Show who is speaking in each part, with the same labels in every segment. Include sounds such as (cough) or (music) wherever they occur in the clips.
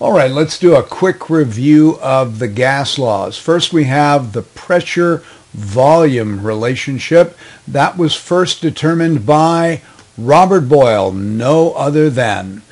Speaker 1: All right, let's do a quick review of the gas laws. First, we have the pressure volume relationship. That was first determined by Robert Boyle, no other than.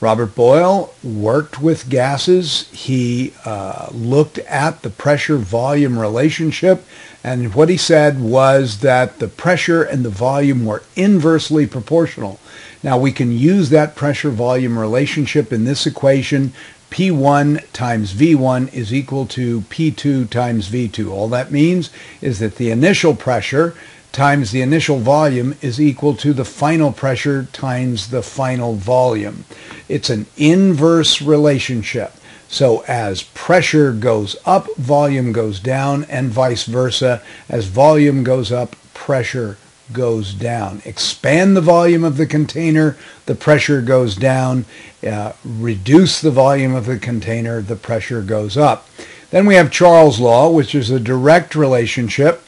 Speaker 1: Robert Boyle worked with gases. He uh, looked at the pressure volume relationship, and what he said was that the pressure and the volume were inversely proportional. Now we can use that pressure volume relationship in this equation P1 times V1 is equal to P2 times V2. All that means is that the initial pressure times the initial volume is equal to the final pressure times the final volume. It's an inverse relationship. So as pressure goes up, volume goes down, and vice versa. As volume goes up, pressure goes down. Expand the volume of the container, the pressure goes down. Uh, reduce the volume of the container, the pressure goes up. Then we have Charles' law, which is a direct relationship.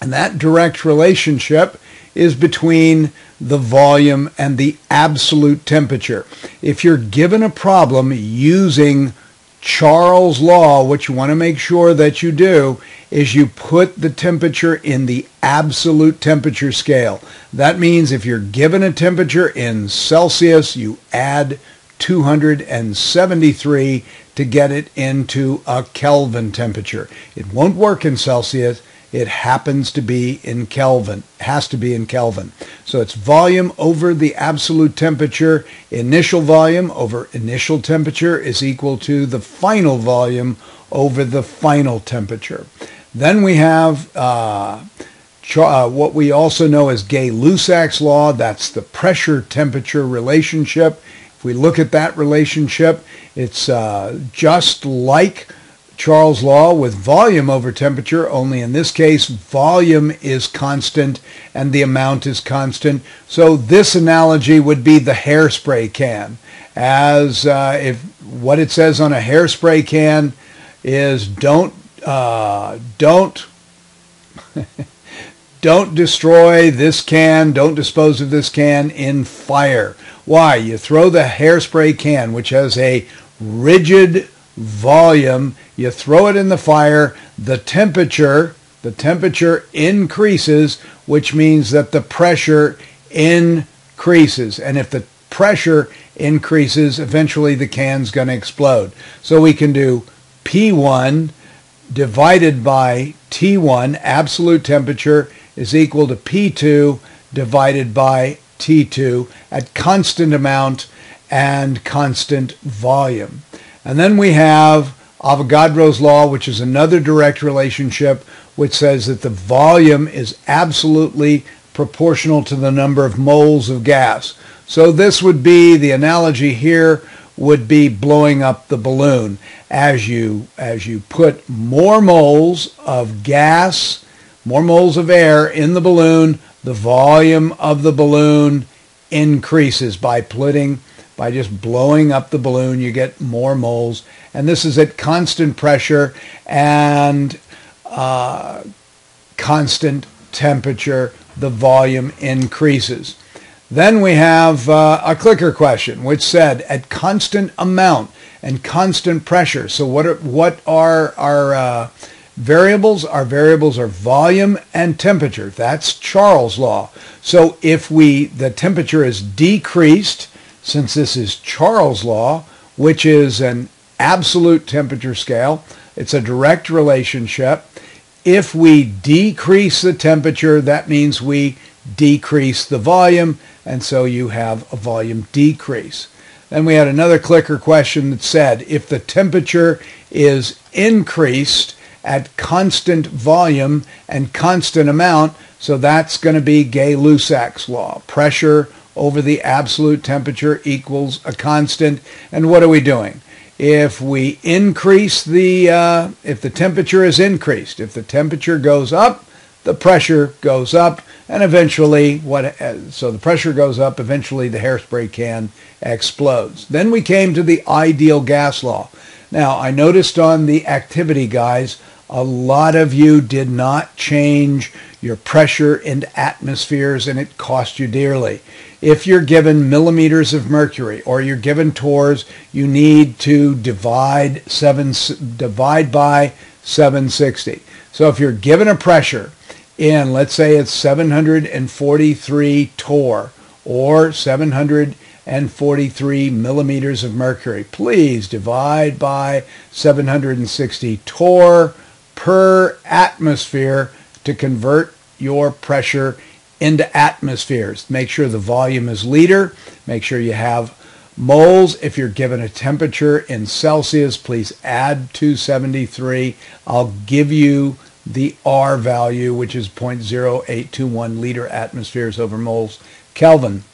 Speaker 1: And that direct relationship is between the volume and the absolute temperature. If you're given a problem using Charles' law, what you want to make sure that you do is you put the temperature in the absolute temperature scale. That means if you're given a temperature in Celsius, you add 273 to get it into a Kelvin temperature. It won't work in Celsius. It happens to be in Kelvin, has to be in Kelvin. So it's volume over the absolute temperature. Initial volume over initial temperature is equal to the final volume over the final temperature. Then we have uh, uh, what we also know as Gay-Lussac's law. That's the pressure-temperature relationship. If we look at that relationship, it's uh, just like Charles' law with volume over temperature, only in this case, volume is constant and the amount is constant. So this analogy would be the hairspray can. As uh, if what it says on a hairspray can is don't, uh, don't, (laughs) don't destroy this can, don't dispose of this can in fire. Why? You throw the hairspray can, which has a rigid volume, you throw it in the fire, the temperature, the temperature increases, which means that the pressure increases. And if the pressure increases, eventually the can's going to explode. So we can do P1 divided by T1, absolute temperature, is equal to P2 divided by T2 at constant amount and constant volume. And then we have Avogadro's law, which is another direct relationship, which says that the volume is absolutely proportional to the number of moles of gas. So this would be, the analogy here would be blowing up the balloon. As you, as you put more moles of gas, more moles of air in the balloon, the volume of the balloon increases by putting by just blowing up the balloon, you get more moles. And this is at constant pressure and uh, constant temperature. The volume increases. Then we have uh, a clicker question, which said at constant amount and constant pressure. So what are, what are our uh, variables? Our variables are volume and temperature. That's Charles' law. So if we the temperature is decreased, since this is Charles' law, which is an absolute temperature scale, it's a direct relationship. If we decrease the temperature, that means we decrease the volume, and so you have a volume decrease. Then we had another clicker question that said if the temperature is increased at constant volume and constant amount, so that's going to be Gay-Lussac's law. Pressure over the absolute temperature equals a constant. And what are we doing? If we increase the, uh, if the temperature is increased, if the temperature goes up, the pressure goes up, and eventually, what? Uh, so the pressure goes up. Eventually, the hairspray can explodes. Then we came to the ideal gas law. Now, I noticed on the activity guys, a lot of you did not change your pressure into atmospheres and it costs you dearly. If you're given millimeters of mercury or you're given torrs, you need to divide seven divide by 760. So if you're given a pressure in, let's say it's 743 torr or 743 millimeters of mercury, please divide by 760 torr per atmosphere to convert your pressure into atmospheres. Make sure the volume is liter. Make sure you have moles. If you're given a temperature in Celsius, please add 273. I'll give you the R value, which is 0.0821 liter atmospheres over moles Kelvin.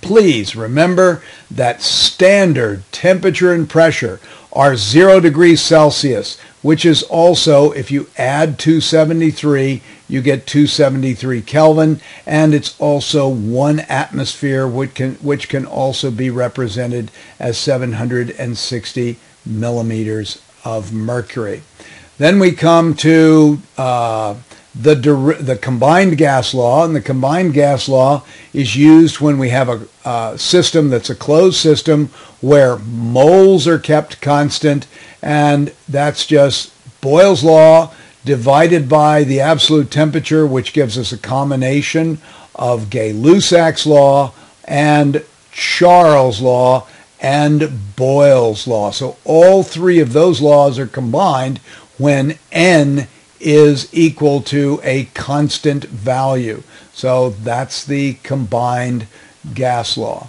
Speaker 1: Please remember that standard temperature and pressure are 0 degrees Celsius, which is also, if you add 273, you get 273 Kelvin, and it's also one atmosphere, which can, which can also be represented as 760 millimeters of mercury. Then we come to uh, the, the combined gas law, and the combined gas law is used when we have a, a system that's a closed system where moles are kept constant, and that's just Boyle's law divided by the absolute temperature, which gives us a combination of Gay-Lussac's law and Charles' law and Boyle's law. So all three of those laws are combined when n is equal to a constant value. So that's the combined gas law.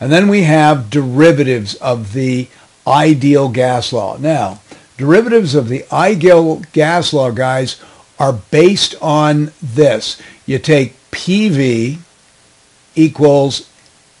Speaker 1: And then we have derivatives of the ideal gas law. Now, derivatives of the ideal gas law, guys, are based on this. You take PV equals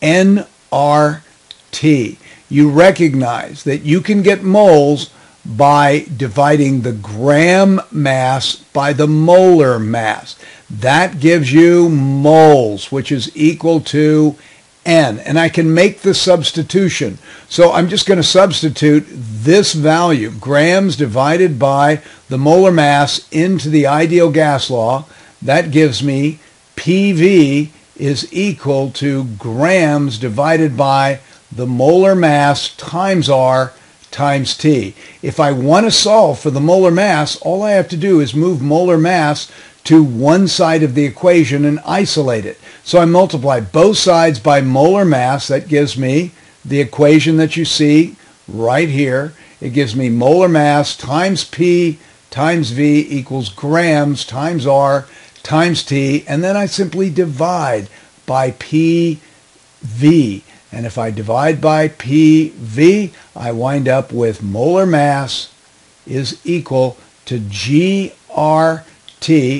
Speaker 1: nRT. You recognize that you can get moles by dividing the gram mass by the molar mass. That gives you moles, which is equal to N. And I can make the substitution. So I'm just going to substitute this value, grams divided by the molar mass, into the ideal gas law. That gives me PV is equal to grams divided by the molar mass times R times T. If I want to solve for the molar mass, all I have to do is move molar mass to one side of the equation and isolate it. So I multiply both sides by molar mass. That gives me the equation that you see right here. It gives me molar mass times P times V equals grams times R times T. And then I simply divide by PV. And if I divide by PV, I wind up with molar mass is equal to GRT.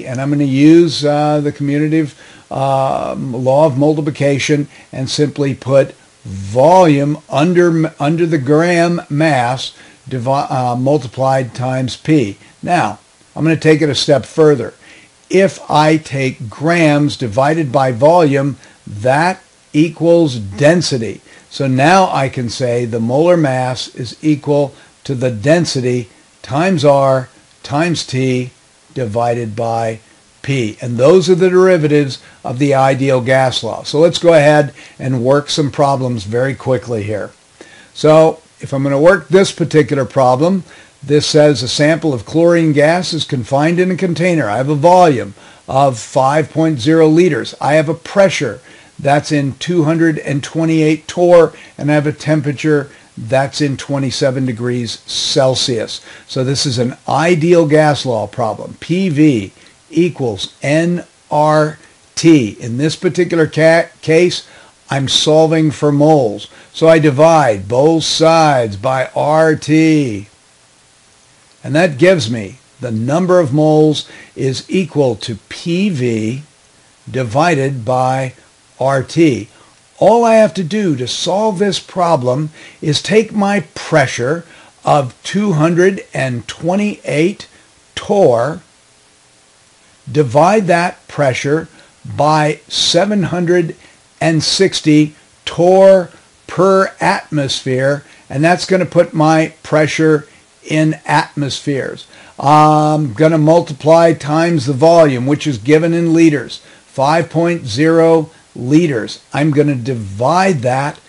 Speaker 1: and I'm going to use uh, the commutative uh, law of multiplication and simply put volume under, under the gram mass uh, multiplied times p. Now, I'm going to take it a step further. If I take grams divided by volume, that equals density. So now I can say the molar mass is equal to the density times R times T divided by P. And those are the derivatives of the ideal gas law. So let's go ahead and work some problems very quickly here. So if I'm going to work this particular problem, this says a sample of chlorine gas is confined in a container. I have a volume of 5.0 liters. I have a pressure that's in 228 torr, and I have a temperature that's in 27 degrees Celsius. So this is an ideal gas law problem. PV equals nRT. In this particular ca- case, I'm solving for moles. So I divide both sides by RT. And that gives me the number of moles is equal to PV divided by RT. All I have to do to solve this problem is take my pressure of 228 torr, divide that pressure by 760 torr per atmosphere, and that's going to put my pressure in atmospheres. I'm going to multiply times the volume, which is given in liters, 5.0 liters. I'm going to divide that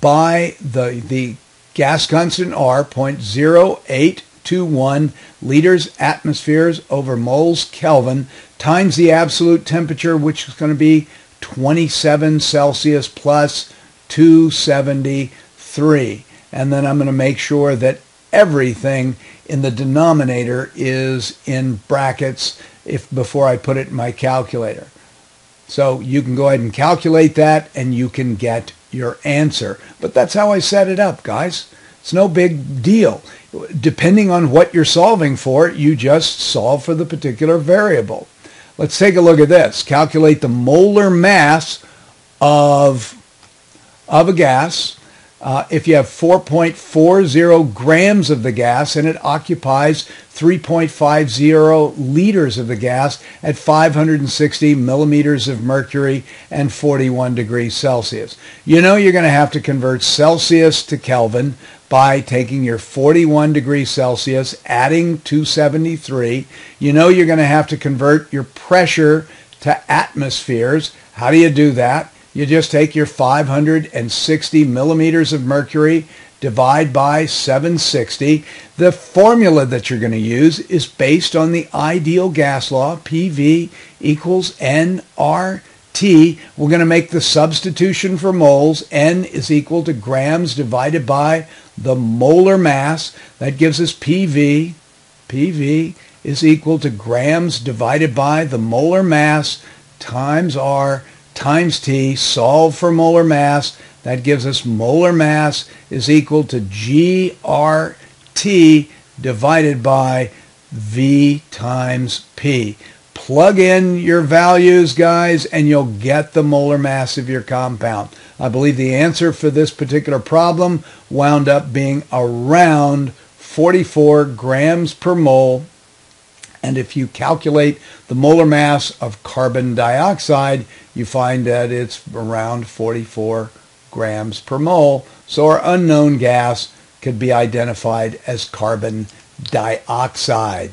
Speaker 1: by the, the gas constant R, 0.0821 liters atmospheres over moles Kelvin, times the absolute temperature, which is going to be 27 Celsius plus 273. And then I'm going to make sure that everything in the denominator is in brackets if before I put it in my calculator. So you can go ahead and calculate that and you can get your answer. But that's how I set it up, guys. It's no big deal. Depending on what you're solving for, you just solve for the particular variable. Let's take a look at this. Calculate the molar mass of, of a gas uh, if you have 4.40 grams of the gas and it occupies 3.50 liters of the gas at 560 millimeters of mercury and 41 degrees Celsius. You know you're going to have to convert Celsius to Kelvin by taking your 41 degrees Celsius, adding 273. You know you're going to have to convert your pressure to atmospheres. How do you do that? You just take your 560 millimeters of mercury, divide by 760. The formula that you're going to use is based on the ideal gas law, PV equals nRT. We're going to make the substitution for moles. N is equal to grams divided by the molar mass. That gives us PV. PV is equal to grams divided by the molar mass times R times T, solve for molar mass. That gives us molar mass is equal to GRT divided by V times P. Plug in your values, guys, and you'll get the molar mass of your compound. I believe the answer for this particular problem wound up being around 44 grams per mole and if you calculate the molar mass of carbon dioxide, you find that it's around 44 grams per mole. So our unknown gas could be identified as carbon dioxide.